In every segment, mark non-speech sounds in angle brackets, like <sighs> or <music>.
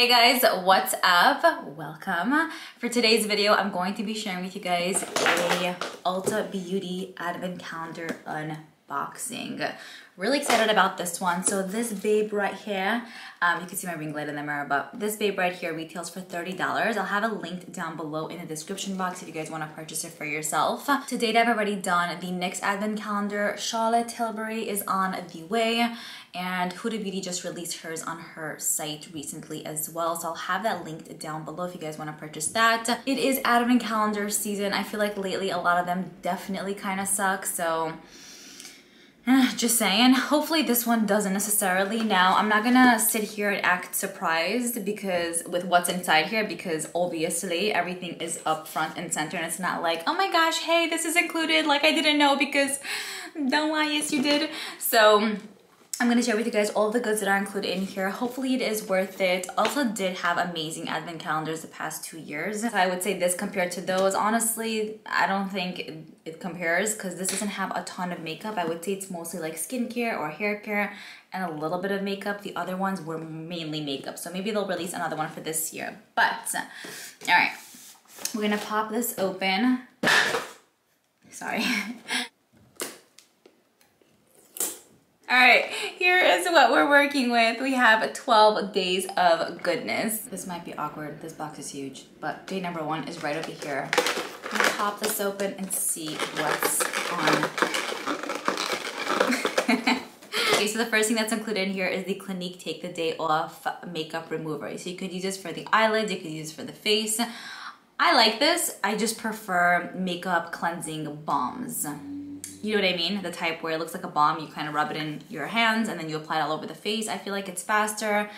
Hey guys, what's up? Welcome. For today's video, I'm going to be sharing with you guys a Ulta Beauty Advent Calendar unboxing. Really excited about this one. So this babe right here, um, you can see my ring light in the mirror, but this babe right here retails for $30. I'll have a link down below in the description box if you guys want to purchase it for yourself. To date, I've already done the NYX Advent Calendar. Charlotte Tilbury is on the way and Huda Beauty just released hers on her site recently as well. So I'll have that linked down below if you guys want to purchase that. It is advent calendar season. I feel like lately a lot of them definitely kind of suck. So <sighs> just saying. Hopefully this one doesn't necessarily. Now, I'm not gonna sit here and act surprised because with what's inside here because obviously everything is up front and center and it's not like, oh my gosh, hey, this is included. Like I didn't know because don't lie, yes you did. So I'm to share with you guys all the goods that are included in here. Hopefully it is worth it. Also did have amazing advent calendars the past two years. So I would say this compared to those, honestly, I don't think it, it compares because this doesn't have a ton of makeup. I would say it's mostly like skincare or hair care and a little bit of makeup. The other ones were mainly makeup. So maybe they'll release another one for this year. But, all right, we're to pop this open. Sorry. <laughs> All right, here is what we're working with. We have 12 days of goodness. This might be awkward, this box is huge, but day number one is right over here. I'm gonna pop this open and see what's on. <laughs> okay, so the first thing that's included in here is the Clinique Take the Day Off Makeup Remover. So you could use this for the eyelids, you could use this for the face. I like this, I just prefer makeup cleansing balms you know what I mean? The type where it looks like a balm, you kind of rub it in your hands and then you apply it all over the face. I feel like it's faster,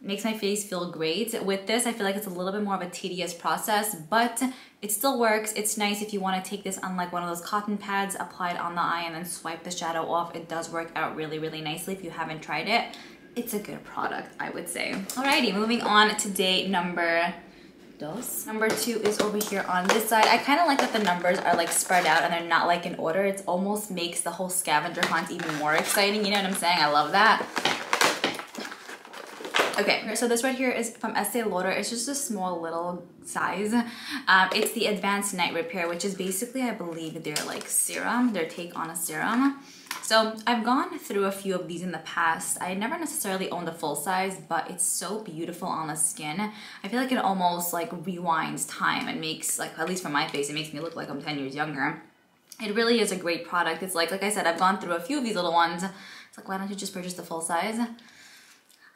makes my face feel great. With this, I feel like it's a little bit more of a tedious process, but it still works. It's nice if you wanna take this on like one of those cotton pads, apply it on the eye and then swipe the shadow off. It does work out really, really nicely if you haven't tried it. It's a good product, I would say. Alrighty, moving on to day number dos. Number two is over here on this side. I kind of like that the numbers are like spread out and they're not like in order. It almost makes the whole scavenger hunt even more exciting. You know what I'm saying? I love that. Okay, so this right here is from Estee Lauder. It's just a small little size. Um, it's the Advanced Night Repair, which is basically, I believe, their like serum, their take on a serum. So I've gone through a few of these in the past. I never necessarily owned a full size, but it's so beautiful on the skin. I feel like it almost like rewinds time and makes like, at least for my face, it makes me look like I'm 10 years younger. It really is a great product. It's like, like I said, I've gone through a few of these little ones. It's like, why don't you just purchase the full size?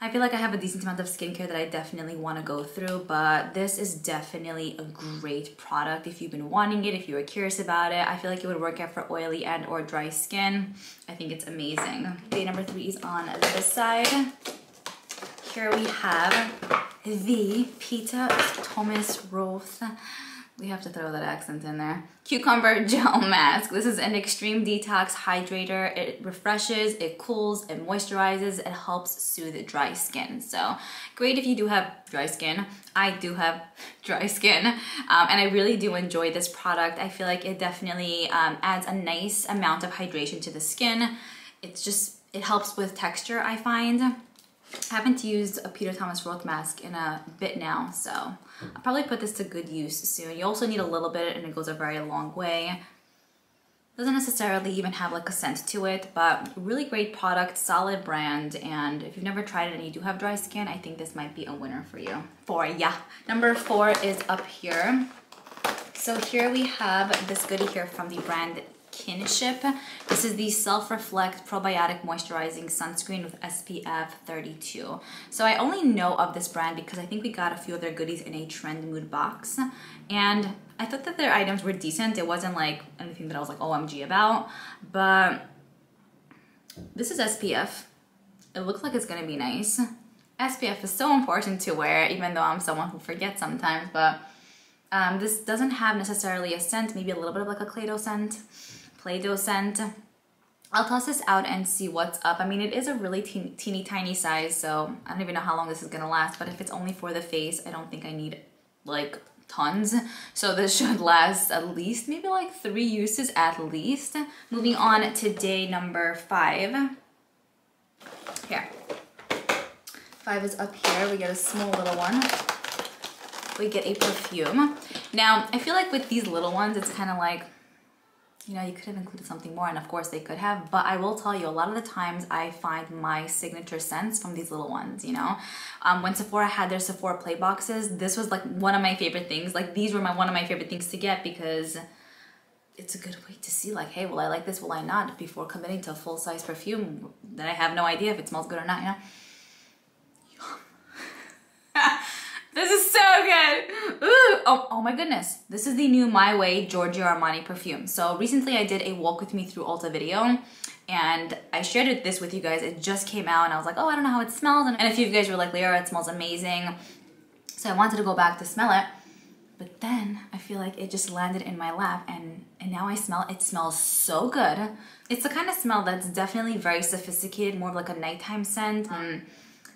I feel like I have a decent amount of skincare that I definitely want to go through, but this is definitely a great product if you've been wanting it, if you were curious about it. I feel like it would work out for oily and or dry skin. I think it's amazing. Day number three is on this side. Here we have the Pita Thomas Roth we have to throw that accent in there. Cucumber <laughs> gel mask. This is an extreme detox hydrator. It refreshes, it cools, it moisturizes, it helps soothe dry skin. So great if you do have dry skin. I do have <laughs> dry skin um, and I really do enjoy this product. I feel like it definitely um, adds a nice amount of hydration to the skin. It's just, it helps with texture I find. I haven't used a Peter Thomas Roth mask in a bit now, so I'll probably put this to good use soon. You also need a little bit and it goes a very long way. Doesn't necessarily even have like a scent to it, but really great product, solid brand, and if you've never tried it and you do have dry skin, I think this might be a winner for you. Four, yeah. Number four is up here. So here we have this goodie here from the brand Kinship. This is the Self Reflect Probiotic Moisturizing Sunscreen with SPF 32. So I only know of this brand because I think we got a few of their goodies in a Trend Mood box. And I thought that their items were decent. It wasn't like anything that I was like OMG about. But this is SPF. It looks like it's gonna be nice. SPF is so important to wear, even though I'm someone who forgets sometimes, but um, this doesn't have necessarily a scent, maybe a little bit of like a Play-Doh scent. Play-Doh scent. I'll toss this out and see what's up. I mean, it is a really teeny, teeny tiny size, so I don't even know how long this is gonna last, but if it's only for the face, I don't think I need like tons. So this <laughs> should last at least maybe like three uses at least. Moving on to day number five. Here. Five is up here. We get a small little one. We get a perfume. Now, I feel like with these little ones, it's kind of like, you know, you could have included something more, and of course they could have, but I will tell you, a lot of the times I find my signature scents from these little ones, you know? Um, when Sephora had their Sephora play boxes, this was like one of my favorite things. Like these were my one of my favorite things to get because it's a good way to see like, hey, will I like this, will I not, before committing to a full-size perfume that I have no idea if it smells good or not, you know? This is so good. Ooh, oh, oh my goodness. This is the new My Way Giorgio Armani perfume. So recently I did a walk with me through Ulta video and I shared this with you guys. It just came out and I was like, oh, I don't know how it smells. And a few of you guys were like, Liora, it smells amazing. So I wanted to go back to smell it. But then I feel like it just landed in my lap and, and now I smell it. smells so good. It's the kind of smell that's definitely very sophisticated, more of like a nighttime scent. Mm,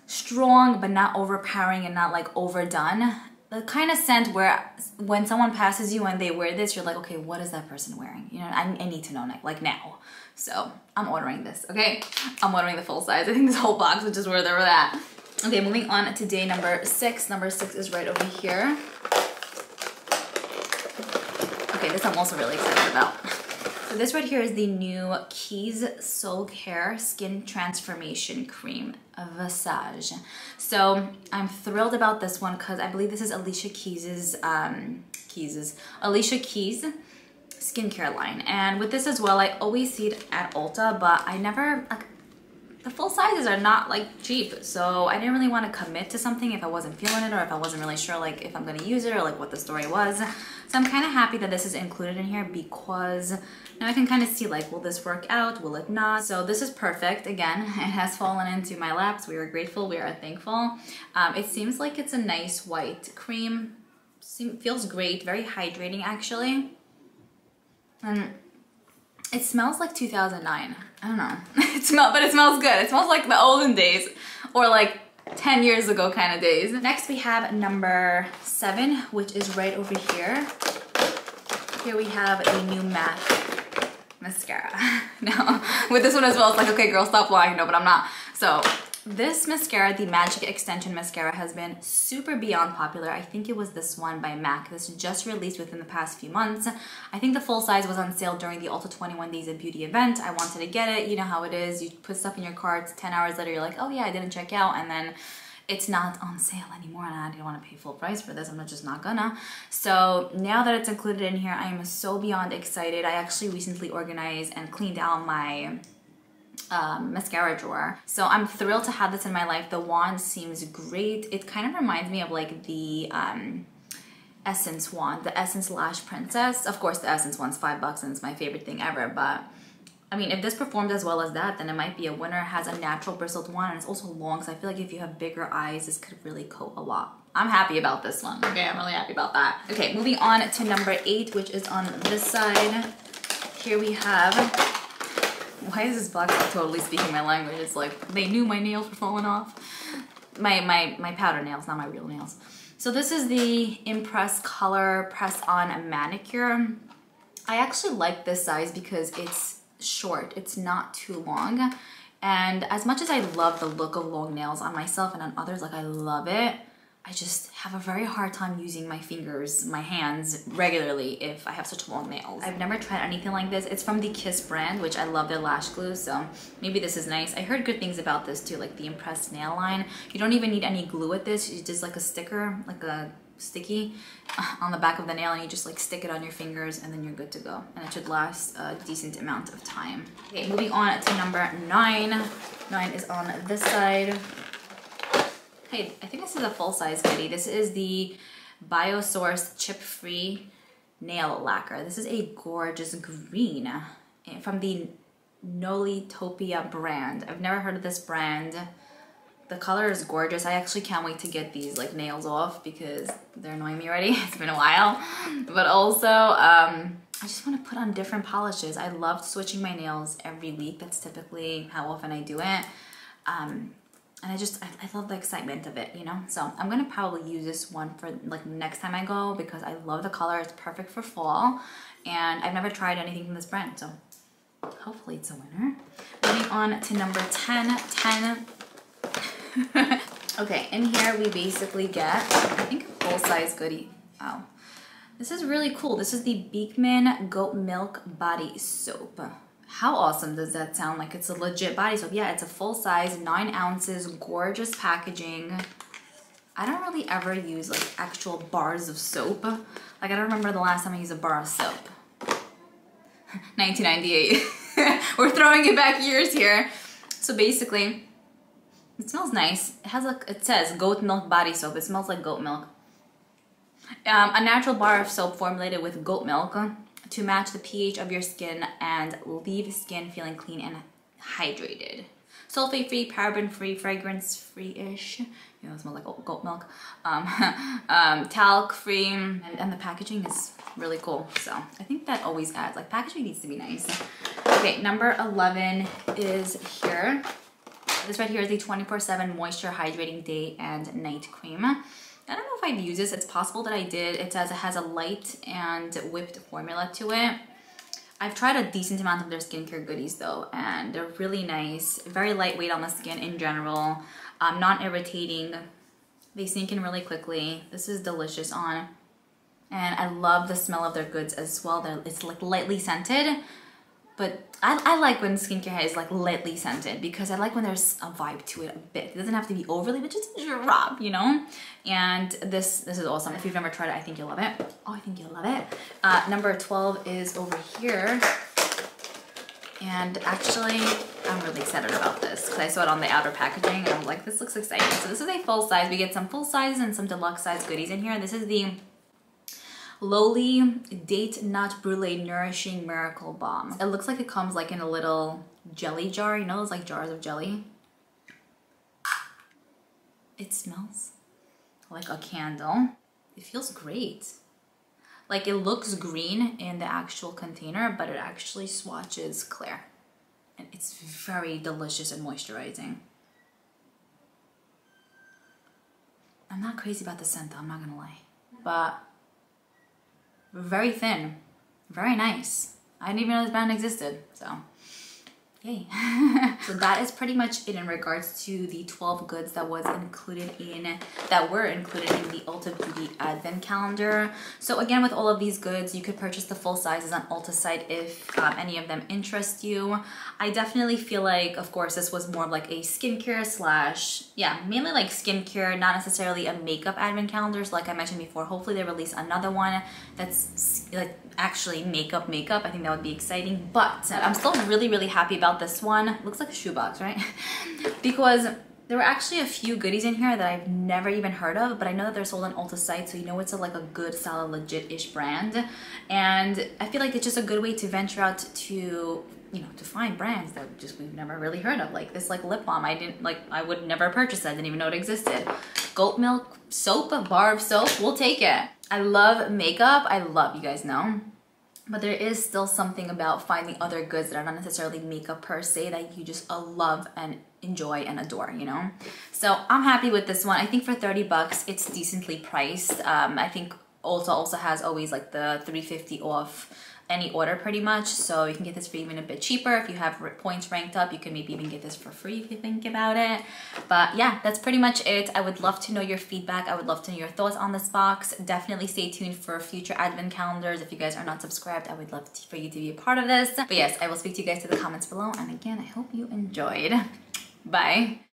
strong, but not overpowering and not like overdone. The kind of scent where when someone passes you and they wear this, you're like, okay, what is that person wearing? You know, I, I need to know like now. So I'm ordering this, okay? I'm ordering the full size. I think this whole box is just where they were at. Okay, moving on to day number six. Number six is right over here. Okay, this I'm also really excited about. So this right here is the new Keys Soul Care Skin Transformation Cream Visage. So I'm thrilled about this one because I believe this is Alicia Keys's, um, Keys's, Alicia Keys skincare line. And with this as well, I always see it at Ulta, but I never, like, the full sizes are not like cheap. So I didn't really want to commit to something if I wasn't feeling it or if I wasn't really sure like if I'm to use it or like what the story was. So I'm kind of happy that this is included in here because now I can kind of see like, will this work out? Will it not? So this is perfect. Again, <laughs> it has fallen into my laps. We are grateful. We are thankful. Um, it seems like it's a nice white cream. Seems, feels great. Very hydrating actually. And it smells like 2009. I don't know. <laughs> it smells, but it smells good. It smells like the olden days or like 10 years ago kind of days. Next we have number seven, which is right over here. Here we have the new MAC mascara. <laughs> now, <laughs> with this one as well, it's like, okay, girl, stop lying. No, but I'm not. So this mascara, the Magic Extension Mascara, has been super beyond popular. I think it was this one by MAC. This just released within the past few months. I think the full size was on sale during the Ulta 21 Days of Beauty event. I wanted to get it. You know how it is. You put stuff in your cart. 10 hours later, you're like, oh yeah, I didn't check out. And then it's not on sale anymore and I didn't want to pay full price for this. I'm just not gonna. So now that it's included in here, I am so beyond excited. I actually recently organized and cleaned out my um, mascara drawer. So I'm thrilled to have this in my life. The wand seems great. It kind of reminds me of like the um, Essence wand, the Essence Lash Princess. Of course, the Essence one's five bucks and it's my favorite thing ever, but I mean, if this performed as well as that, then it might be a winner. It has a natural bristled wand and it's also long, so I feel like if you have bigger eyes, this could really coat a lot. I'm happy about this one. Okay, I'm really happy about that. Okay, moving on to number eight, which is on this side. Here we have why is this box totally speaking my language? It's like they knew my nails were falling off. My, my, my powder nails, not my real nails. So this is the Impress Color Press On Manicure. I actually like this size because it's short. It's not too long. And as much as I love the look of long nails on myself and on others, like I love it, I just have a very hard time using my fingers, my hands regularly if I have such long nails. I've never tried anything like this. It's from the Kiss brand, which I love their lash glue, so maybe this is nice. I heard good things about this too, like the Impressed nail line. You don't even need any glue with this. You just like a sticker, like a sticky uh, on the back of the nail and you just like stick it on your fingers and then you're good to go. And it should last a decent amount of time. Okay, moving on to number nine. Nine is on this side. Hey, I think this is a full-size kitty. This is the Biosource chip-free nail lacquer. This is a gorgeous green eh, from the Nailtopia brand. I've never heard of this brand. The color is gorgeous. I actually can't wait to get these like nails off because they're annoying me already. <laughs> it's been a while. But also, um, I just want to put on different polishes. I love switching my nails every week. That's typically how often I do it. Um, and I just, I, I, love the excitement of it, you know? So I'm gonna probably use this one for like next time I go because I love the color. It's perfect for fall. And I've never tried anything from this brand, so hopefully it's a winner. Moving on to number 10. 10. <laughs> Okay, in here we basically get, I think a full-size goodie. Oh, this is really cool. This is the Beekman Goat Milk Body Soap. How awesome does that sound? Like it's a legit body soap. Yeah, it's a full size, nine ounces, gorgeous packaging. I don't really ever use like actual bars of soap. Like I don't remember the last time I used a bar of soap. <laughs> 1998. <laughs> We're throwing it back years here. So basically, it smells nice. It has like, it says goat milk body soap. It smells like goat milk. Um, a natural bar of soap formulated with goat milk to match the pH of your skin and leave skin feeling clean and hydrated. Sulfate free, paraben free, fragrance free ish. You know, smells like goat milk. Um, <laughs> um, talc free, and, and the packaging is really cool. So I think that always adds, like packaging needs to be nice. Okay, number 11 is here. This right here is the 24-7 Moisture Hydrating Day and Night Cream. I don't know if I've used this. It's possible that I did. It says it has a light and whipped formula to it. I've tried a decent amount of their skincare goodies though, and they're really nice. Very lightweight on the skin in general. Um, non-irritating. They sink in really quickly. This is delicious on. And I love the smell of their goods as well. They're, it's like lightly scented, but I, I like when skincare is like lightly scented because I like when there's a vibe to it a bit. It doesn't have to be overly, but just a drop, you know? And this this is awesome. If you've never tried it, I think you'll love it. Oh, I think you'll love it. Uh, number 12 is over here. And actually, I'm really excited about this because I saw it on the outer packaging and I'm like, this looks exciting. So this is a full size. We get some full size and some deluxe size goodies in here. This is the Loli Date Nut Brulee Nourishing Miracle Balm. It looks like it comes like in a little jelly jar. You know those like jars of jelly? It smells like a candle. It feels great. Like it looks green in the actual container, but it actually swatches clear. And it's very delicious and moisturizing. I'm not crazy about the scent though, I'm not gonna lie. But very thin, very nice. I didn't even know this brand existed, so yay. <laughs> so that is pretty much it in regards to the 12 goods that was included in, that were included in the Ulta Beauty Advent Calendar. So again, with all of these goods, you could purchase the full sizes on Ulta site if um, any of them interest you. I definitely feel like, of course, this was more like a skincare slash, yeah, mainly like skincare, not necessarily a makeup Advent calendar. So like I mentioned before, hopefully they release another one that's like actually makeup makeup. I think that would be exciting. But I'm still really, really happy about this one. looks like a shoebox, right? <laughs> because there were actually a few goodies in here that I've never even heard of, but I know that they're sold on Ulta site, so you know it's a, like a good, solid, legit-ish brand. And I feel like it's just a good way to venture out to you know, to find brands that just we've never really heard of. Like this like lip balm, I didn't like I would never purchase that, I didn't even know it existed. Goat milk soap, a bar of soap, we'll take it. I love makeup, I love, you guys know. But there is still something about finding other goods that are not necessarily makeup per se that you just uh, love and enjoy and adore, you know? So I'm happy with this one. I think for 30 bucks, it's decently priced. Um, I think Ulta also has always like the 350 off any order pretty much. So you can get this for even a bit cheaper. If you have points ranked up, you can maybe even get this for free if you think about it. But yeah, that's pretty much it. I would love to know your feedback. I would love to know your thoughts on this box. Definitely stay tuned for future advent calendars. If you guys are not subscribed, I would love to, for you to be a part of this. But yes, I will speak to you guys in the comments below. And again, I hope you enjoyed. <laughs> Bye.